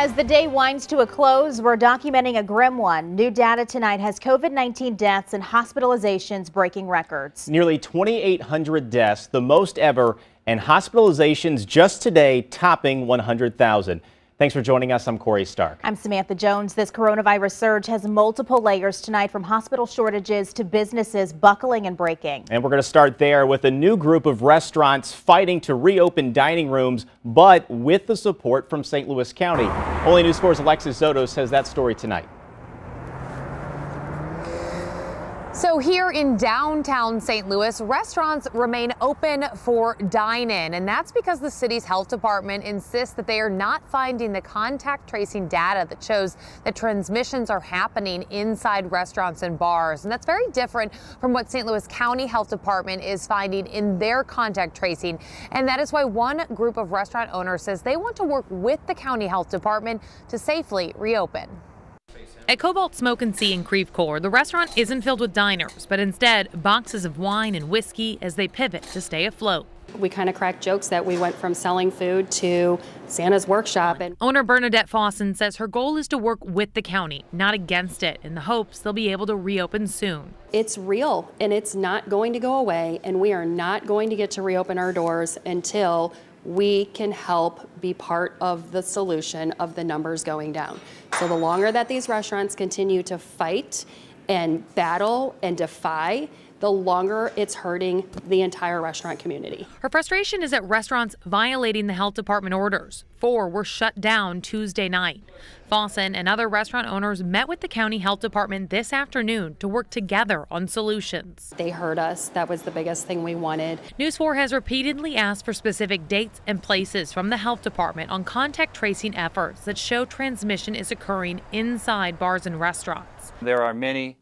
As the day winds to a close, we're documenting a grim one. New data tonight has COVID-19 deaths and hospitalizations breaking records. Nearly 2,800 deaths, the most ever, and hospitalizations just today topping 100,000. Thanks for joining us. I'm Corey Stark. I'm Samantha Jones. This coronavirus surge has multiple layers tonight from hospital shortages to businesses buckling and breaking. And we're going to start there with a new group of restaurants fighting to reopen dining rooms, but with the support from St. Louis County. Only News 4's Alexis Zotos has that story tonight. So here in downtown St. Louis, restaurants remain open for dine-in, and that's because the city's health department insists that they are not finding the contact tracing data that shows that transmissions are happening inside restaurants and bars. And that's very different from what St. Louis County Health Department is finding in their contact tracing. And that is why one group of restaurant owners says they want to work with the county health department to safely reopen. At Cobalt Smoke and Sea in Creve Coeur, the restaurant isn't filled with diners, but instead boxes of wine and whiskey as they pivot to stay afloat. We kind of cracked jokes that we went from selling food to Santa's workshop. And owner Bernadette Faasen says her goal is to work with the county, not against it, in the hopes they'll be able to reopen soon. It's real and it's not going to go away, and we are not going to get to reopen our doors until we can help be part of the solution of the numbers going down. So the longer that these restaurants continue to fight and battle and defy, the longer it's hurting the entire restaurant community. Her frustration is at restaurants violating the health department orders. Four were shut down Tuesday night. Faasen and other restaurant owners met with the county health department this afternoon to work together on solutions. They heard us. That was the biggest thing we wanted. News 4 has repeatedly asked for specific dates and places from the health department on contact tracing efforts that show transmission is occurring inside bars and restaurants. There are many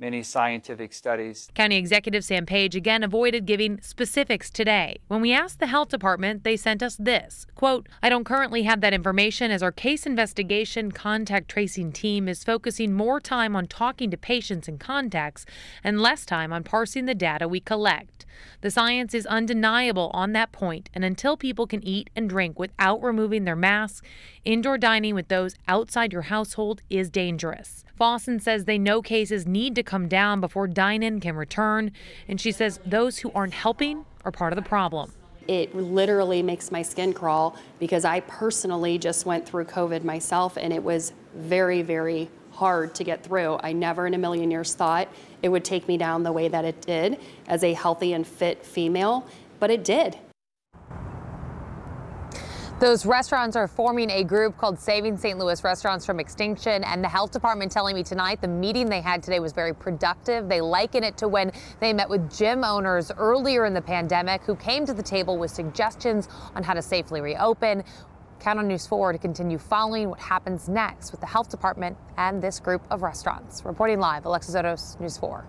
many scientific studies. County Executive Sam Page again avoided giving specifics today. When we asked the health department, they sent us this quote, I don't currently have that information as our case investigation contact tracing team is focusing more time on talking to patients and contacts and less time on parsing the data we collect. The science is undeniable on that point, and until people can eat and drink without removing their masks, indoor dining with those outside your household is dangerous. Faasen says they know cases need to come down before dine in can return, and she says those who aren't helping are part of the problem. It literally makes my skin crawl because I personally just went through COVID myself and it was very, very hard to get through. I never in a million years thought it would take me down the way that it did as a healthy and fit female, but it did. Those restaurants are forming a group called Saving St. Louis Restaurants from Extinction, and the health department telling me tonight the meeting they had today was very productive. They liken it to when they met with gym owners earlier in the pandemic who came to the table with suggestions on how to safely reopen. Count on News 4 to continue following what happens next with the health department and this group of restaurants. Reporting live, Alexis Zotos, News 4.